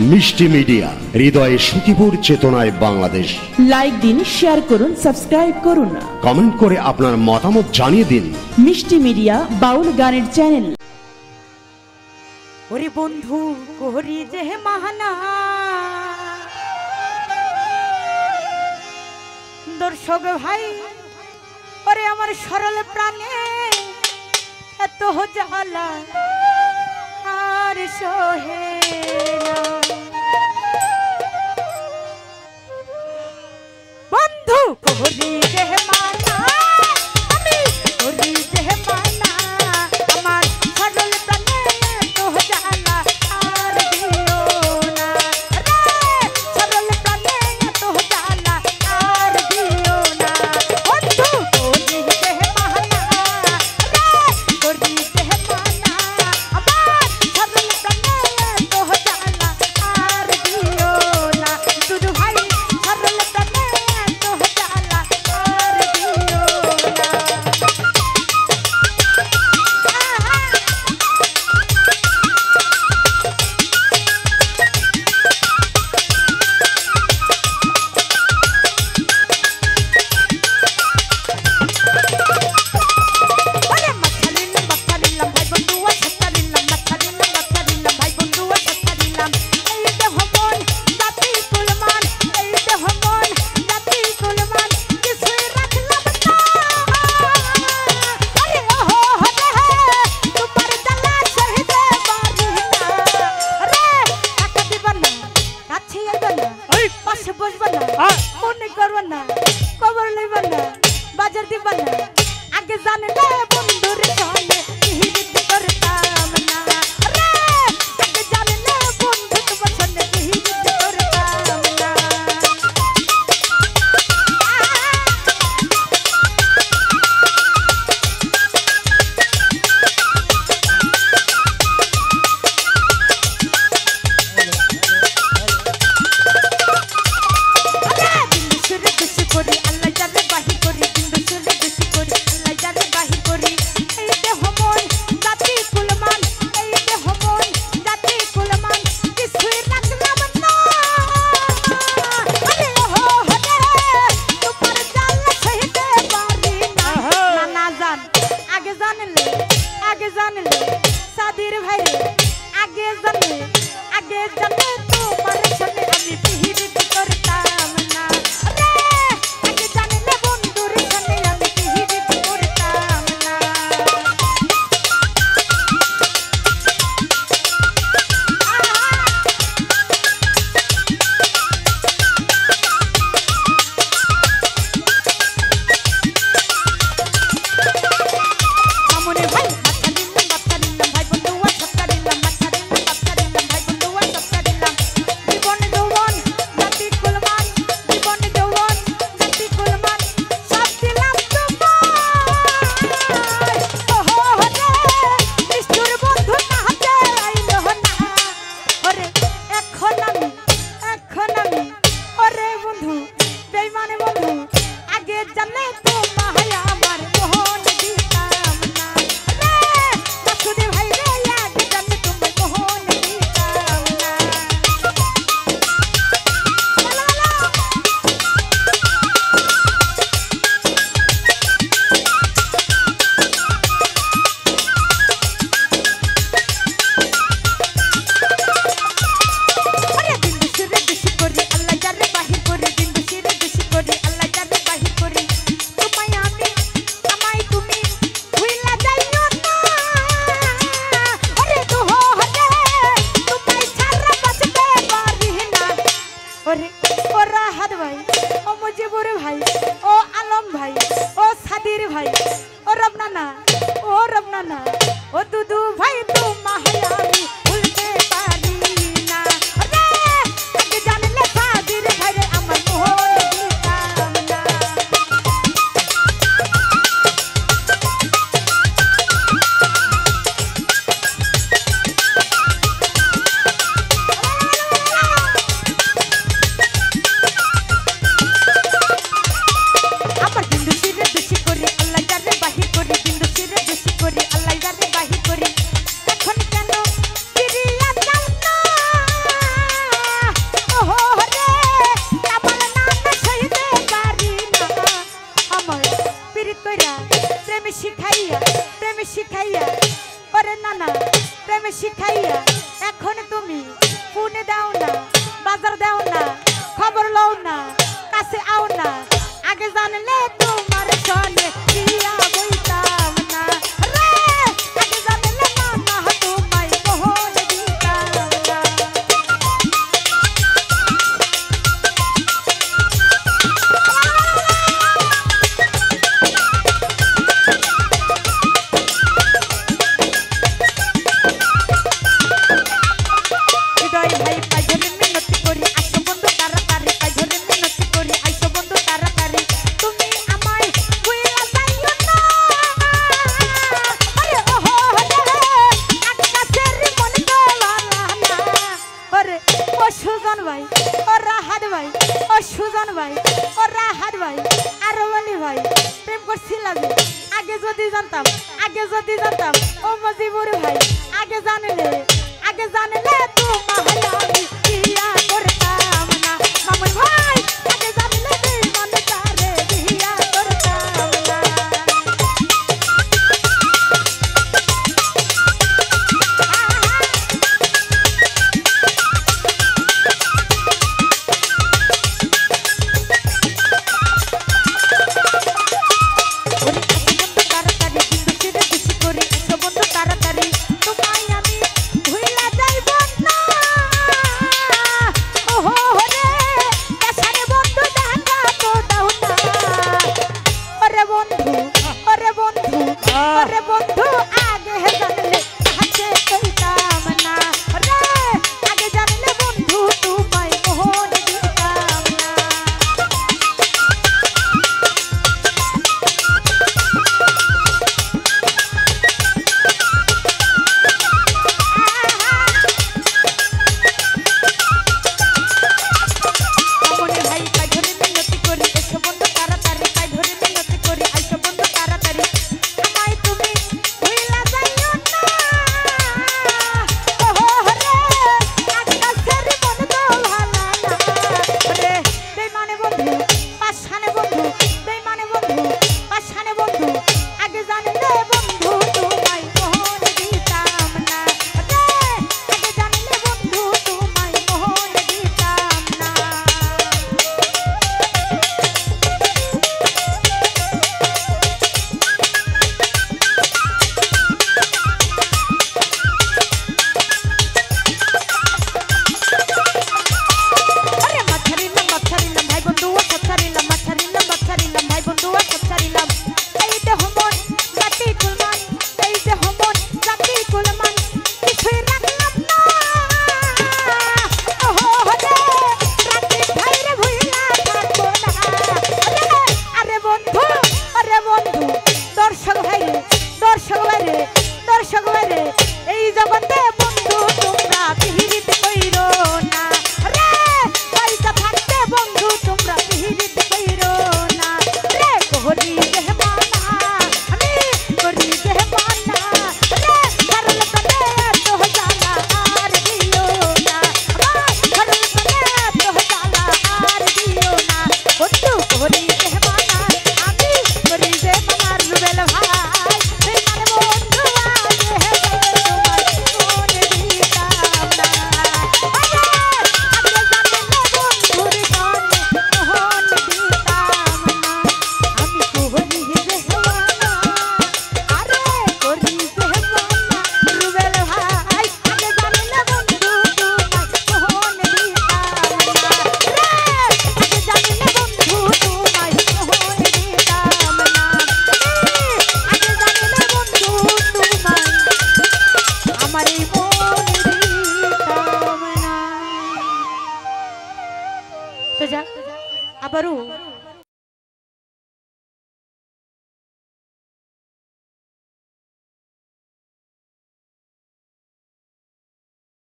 মিষ্টি মিডিয়া হৃদয়ে সুখীপুর চেতনায় বাংলাদেশ। লাইক দিন শেয়ার করুন সাবস্ক্রাইব করুন। কমেন্ট করে আপনার মতামত জানিয়ে দিন। মিষ্টি মিডিয়া বাউল গানের চ্যানেল ওরে বন্ধু কোহরি যে মাহানা। দর্শক ভাই ওরে আমার সরল প্রাণে এত জ্বালা আর সোহে না। भोली के না কবর লইবা না বাজার দিবা না। আগে জানে না বন্ধুর जन्नत ওরে, ও রাহাত ভাই, ও মুজিবুর ভাই, ও আলম ভাই, ও সাদির ভাই, ও রবনানা ও রবনানা ও দুদু ভাই তো মাহায়ামি তোমার নানা, প্রেমে শিখাইয়া, এখন তুমি ফোনে দাও না, বাজার দাও না, খবর লও না, কাছে আও না। আগে জানলে তোমার সনে কি যদি জানতাম আগে যদি জানতাম ও মজিবুর ভাই আগে জানলে আগে জানলে তো মহলা What para o